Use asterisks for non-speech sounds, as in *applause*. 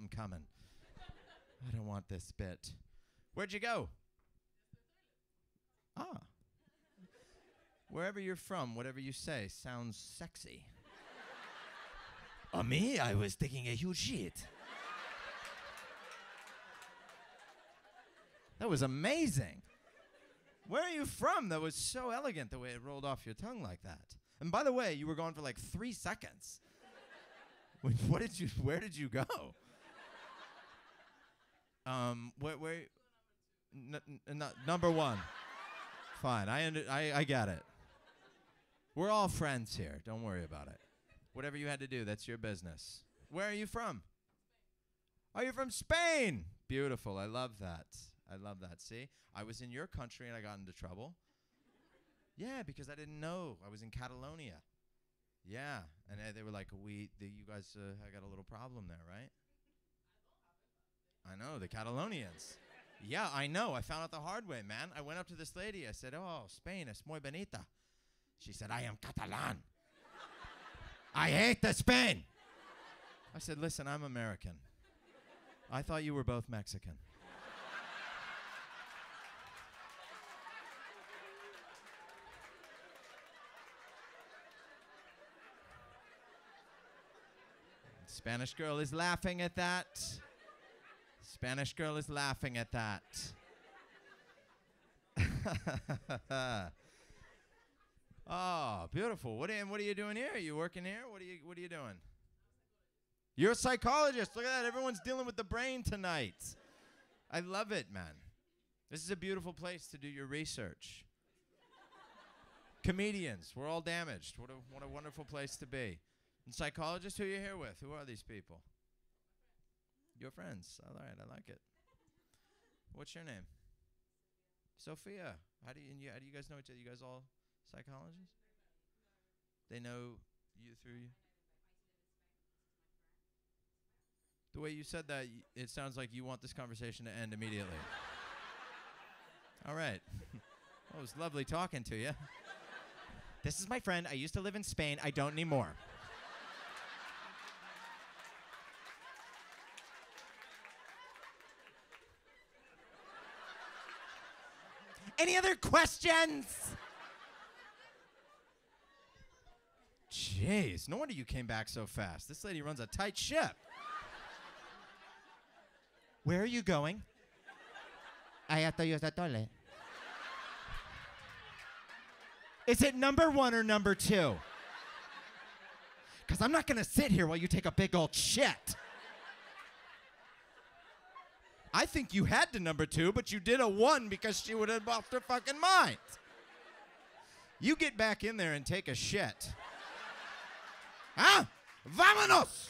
something coming. I don't want this bit. Where'd you go? Ah. Wherever you're from, whatever you say sounds sexy. Oh, me? I was taking a huge shit. That was amazing. Where are you from? That was so elegant the way it rolled off your tongue like that. And by the way, you were gone for like three seconds. *laughs* What did you? Where did you go? Um, where n- n- n- number one. Fine, I, under, I I got it. We're all friends here. Don't worry about it. Whatever you had to do, that's your business. Where are you from? Are you from Spain? Beautiful. I love that. I love that. See, I was in your country and I got into trouble. Yeah, because I didn't know. I was in Catalonia. Yeah, and uh, they were like, "We, the, you guys, uh, I got a little problem there, right?" Know the Catalonians. yeah, I know. I found out the hard way, man. I went up to this lady. I said, "Oh, Spain es muy bonita." She said, "I am Catalan. I hate the Spain." I said, "Listen, I'm American. I thought you were both Mexican." Spanish girl is laughing at that. Spanish girl is laughing at that. *laughs* oh, beautiful. What what are you doing here? Are you working here? What are you what are you doing? You're a psychologist. Look at that. Everyone's dealing with the brain tonight. I love it, man. This is a beautiful place to do your research. Comedians, we're all damaged. What a, what a wonderful place to be. And psychologists, who are you here with? Who are these people? Your friends. All right, I like it. What's your name? Sophia. How do you, you how do you guys know each other? You guys all psychologists? They know you through you. The way you said that, it sounds like you want this conversation to end immediately. *laughs* all right. *laughs* well, it was lovely talking to you. *laughs* This is my friend. I used to live in Spain. I don't anymore. Any other questions? Jeez, no wonder you came back so fast. This lady runs a tight ship. Where are you going? I have to use the toilet. Is it number one or number two? Because I'm not going to sit here while you take a big old shit. I think you had to number two, but you did a one because she would have lost her fucking mind. You get back in there and take a shit. Huh? Vámonos!